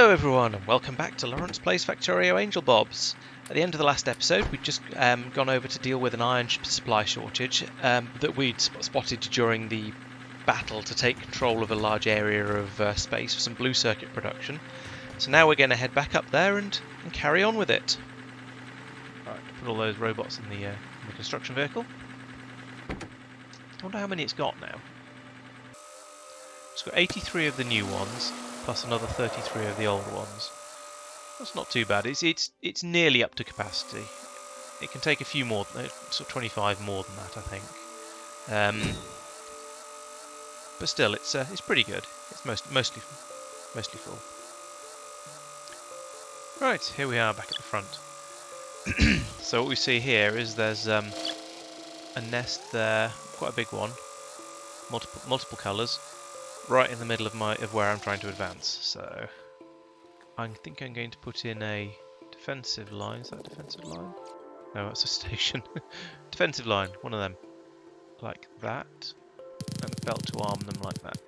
Hello everyone and welcome back to Laurence Plays Factorio Angel Bobs. At the end of the last episode we'd just um, gone over to deal with an iron supply shortage um, that we'd sp spotted during the battle to take control of a large area of uh, space for some blue circuit production. So now we're going to head back up there and, and carry on with it. Right, put all those robots in the, uh, in the construction vehicle. I wonder how many it's got now. It's got 83 of the new ones, plus another 33 of the older ones. That's not too bad. It's it's it's nearly up to capacity. It can take a few more, uh, sort of 25 more than that, I think. Um, but still, it's uh, it's pretty good. It's most mostly mostly full. Right, here we are back at the front. so what we see here is there's um, a nest there, quite a big one, multiple multiple colours, right in the middle of my of where I'm trying to advance. So I think I'm going to put in a defensive line. Is that a defensive line? No, that's a station. defensive line, one of them. Like that. And belt to arm them like that.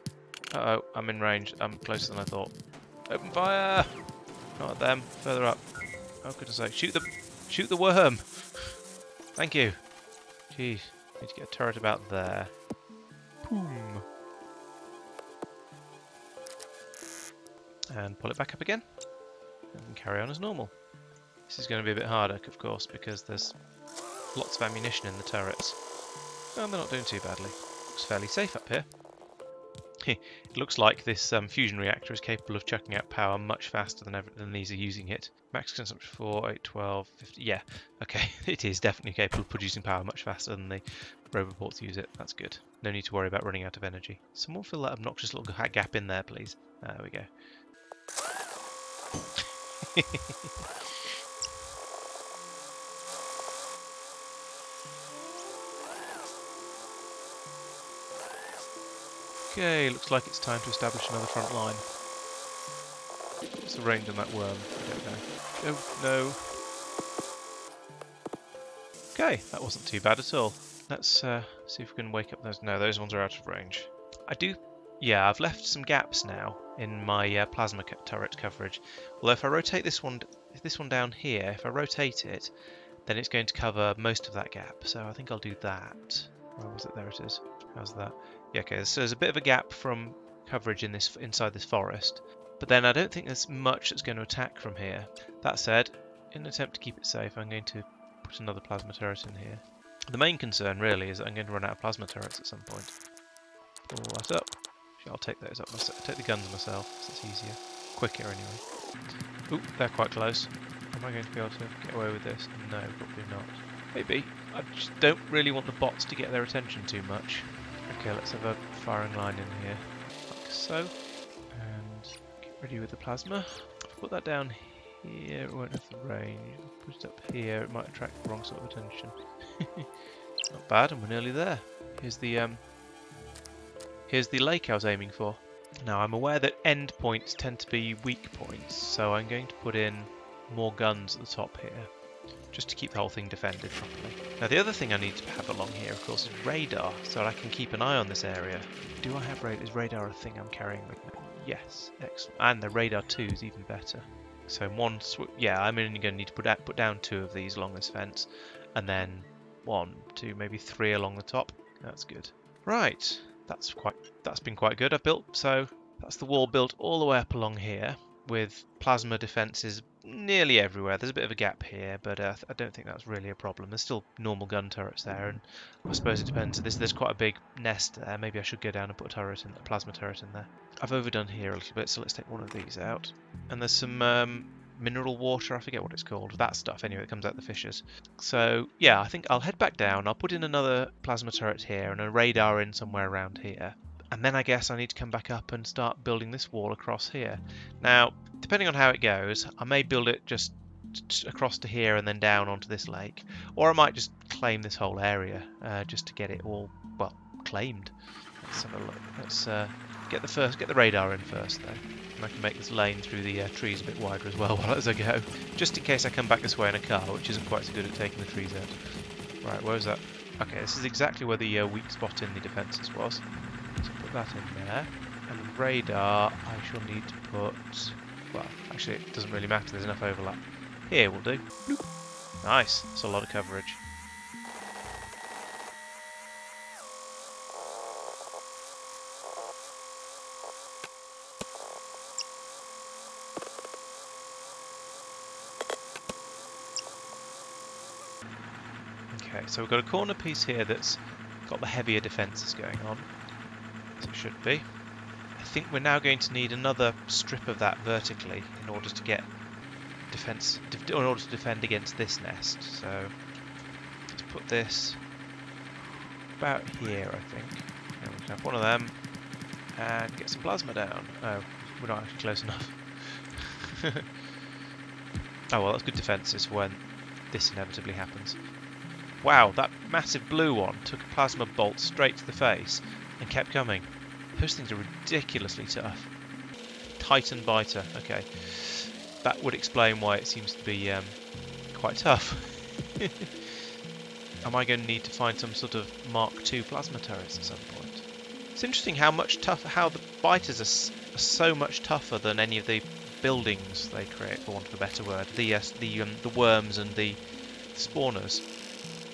Uh oh, I'm in range. I'm closer than I thought. Open fire! Not at them, further up. Oh goodness sake, shoot the shoot the worm! Thank you. Jeez, need to get a turret about there. Boom. And pull it back up again and carry on as normal. This is going to be a bit harder, of course, because there's lots of ammunition in the turrets. And they're not doing too badly. Looks fairly safe up here. it looks like this um, fusion reactor is capable of chucking out power much faster than, ever, than these are using it. Max consumption 4, 8, 12, 50. Yeah, okay, it is definitely capable of producing power much faster than the Roboports use it. That's good. No need to worry about running out of energy. Someone fill that obnoxious little gap in there, please. There we go. okay, looks like it's time to establish another front line. What's the range on that worm? I don't know. No. Okay, that wasn't too bad at all. Let's uh, see if we can wake up those. No, those ones are out of range. I do yeah, I've left some gaps now in my uh, plasma turret coverage. Although if I rotate this one, this one down here, if I rotate it, then it's going to cover most of that gap. So I think I'll do that. Where was it? There it is. How's that? Yeah, okay. So there's a bit of a gap from coverage in this inside this forest, but then I don't think there's much that's going to attack from here. That said, in an attempt to keep it safe, I'm going to put another plasma turret in here. The main concern really is that I'm going to run out of plasma turrets at some point. Pull that up. I'll take those up myself. Take the guns myself, so it's easier. Quicker anyway. Oop, they're quite close. Am I going to be able to get away with this? No, probably not. Maybe. I just don't really want the bots to get their attention too much. Okay, let's have a firing line in here. Like so. And get ready with the plasma. Put that down here, it won't have the range. Put it up here, it might attract the wrong sort of attention. Not bad, and we're nearly there. Here's the um, Here's the lake I was aiming for. Now I'm aware that end points tend to be weak points, so I'm going to put in more guns at the top here, just to keep the whole thing defended properly. Now the other thing I need to have along here, of course, is radar, so I can keep an eye on this area. Do I have radar? Is radar a thing I'm carrying with me? Yes, excellent. And the radar 2 is even better. So one, yeah, I'm only going to need to put, put down two of these along this fence, and then one, two, maybe three along the top. That's good. Right, that's quite that's been quite good. I've built so that's the wall built all the way up along here with plasma defences nearly everywhere. There's a bit of a gap here, but uh, I don't think that's really a problem. There's still normal gun turrets there, and I suppose it depends. There's, there's quite a big nest there. Maybe I should go down and put a turret in, a plasma turret in there. I've overdone here a little bit, so let's take one of these out. And there's some um, mineral water, I forget what it's called, that stuff anyway, it comes out the fissures. So yeah, I think I'll head back down, I'll put in another plasma turret here and a radar in somewhere around here. And then I guess I need to come back up and start building this wall across here. Now, depending on how it goes, I may build it just across to here and then down onto this lake. Or I might just claim this whole area uh, just to get it all, well, claimed. Let's have a look. Let's uh, get the first, get the radar in first though. I can make this lane through the uh, trees a bit wider as well while as I go, just in case I come back this way in a car, which isn't quite so good at taking the trees out. Right, where's that? Okay, this is exactly where the uh, weak spot in the defences was. So put that in there. And radar, I shall need to put Well, actually, it doesn't really matter. There's enough overlap. Here will do. Nice. That's a lot of coverage. Okay, so we've got a corner piece here that's got the heavier defences going on, as it should be. I think we're now going to need another strip of that vertically in order to get defense, in order to defend against this nest. So let's put this about here, I think. And we can have one of them and get some plasma down. Oh, we're not actually close enough. oh well, that's good defences when this inevitably happens. Wow, that massive blue one took a plasma bolt straight to the face and kept coming. Those things are ridiculously tough. Titan biter, okay. That would explain why it seems to be um, quite tough. Am I going to need to find some sort of Mark II plasma turrets at some point? It's interesting how much tougher, how the biters are, are so much tougher than any of the buildings they create, for want of a better word. The uh, the um, the worms and the spawners.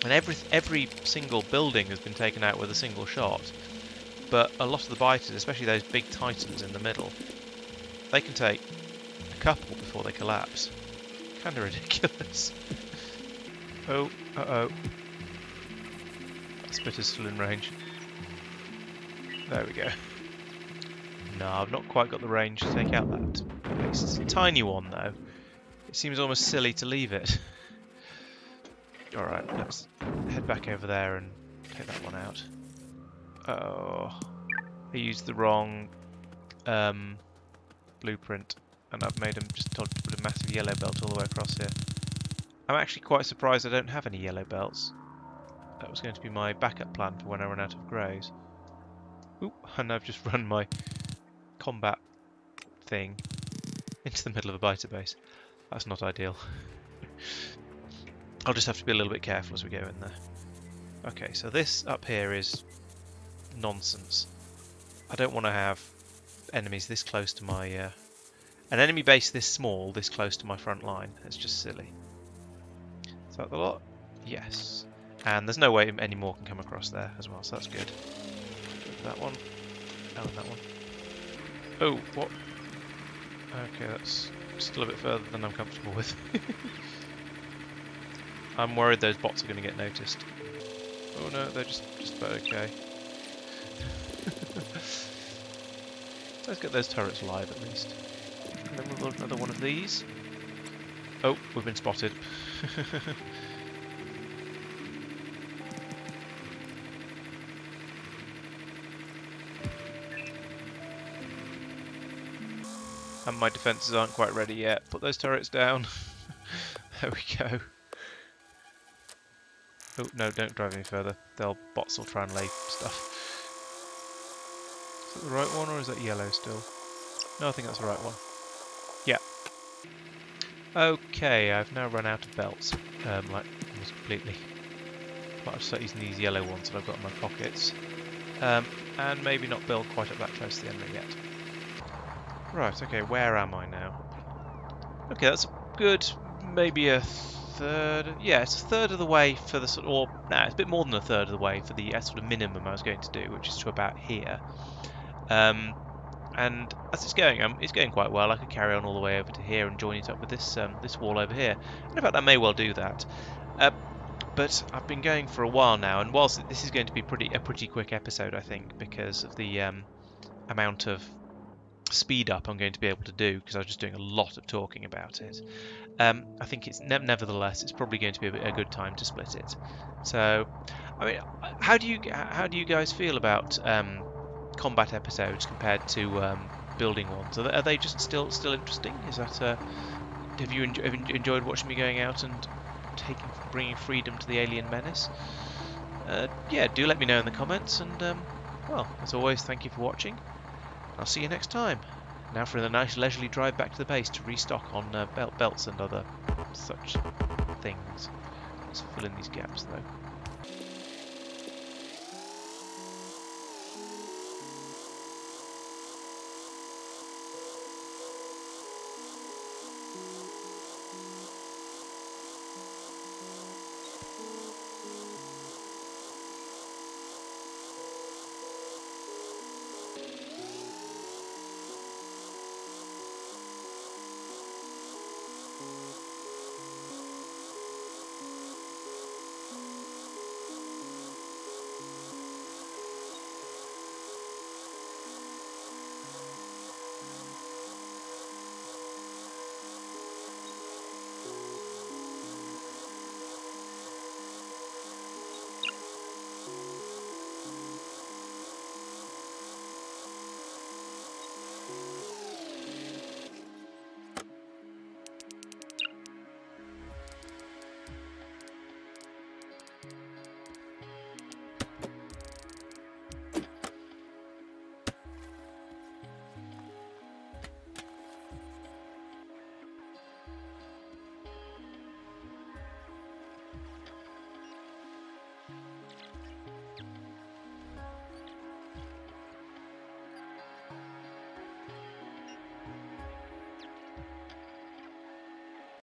And every every single building has been taken out with a single shot. But a lot of the biters, especially those big titans in the middle, they can take a couple before they collapse. Kind of ridiculous. oh, uh-oh. That spitter's still in range. There we go. No, I've not quite got the range to take out that. It's a tiny one, though. It seems almost silly to leave it. Alright, let's head back over there and take that one out. Oh, I used the wrong um, blueprint and I've made him just put a massive yellow belt all the way across here. I'm actually quite surprised I don't have any yellow belts. That was going to be my backup plan for when I run out of greys. Oop, and I've just run my combat thing into the middle of a biter base. That's not ideal. I'll just have to be a little bit careful as we go in there. Okay, so this up here is nonsense. I don't want to have enemies this close to my... Uh, an enemy base this small, this close to my front line. It's just silly. Is that the lot? Yes. And there's no way any more can come across there as well, so that's good. That one. And that one. Oh, what? Okay, that's still a bit further than I'm comfortable with. I'm worried those bots are going to get noticed. Oh no, they're just, just about okay. Let's get those turrets live at least. And then we'll another one of these. Oh, we've been spotted. and my defences aren't quite ready yet. Put those turrets down. there we go. Oh, no, don't drive any further. They'll bots will try and lay stuff. Is that the right one or is that yellow still? No, I think that's the right one. Yeah. Okay, I've now run out of belts. Um, like, almost completely. Might have start using these yellow ones that I've got in my pockets. Um, and maybe not build quite up that close to the enemy yet. Right, okay, where am I now? Okay, that's good, maybe a third. Yeah, it's a third of the way for the sort of, or nah, it's a bit more than a third of the way for the uh, sort of minimum I was going to do, which is to about here. Um, and as it's going, um, it's going quite well. I could carry on all the way over to here and join it up with this um, this wall over here. And in fact, I may well do that. Uh, but I've been going for a while now, and whilst this is going to be pretty a pretty quick episode, I think, because of the um, amount of speed up I'm going to be able to do, because I was just doing a lot of talking about it. Um, I think it's ne nevertheless it's probably going to be a, a, good time to split it. So, I mean, how do you how do you guys feel about um, combat episodes compared to um, building ones? Are they, are they, just still still interesting? Is that uh, have you enjoyed watching me going out and taking bringing freedom to the alien menace? Uh, yeah, do let me know in the comments. And um, well, as always, thank you for watching. I'll see you next time. Now for a nice leisurely drive back to the base to restock on uh, belt belts and other such things. Let's fill in these gaps though.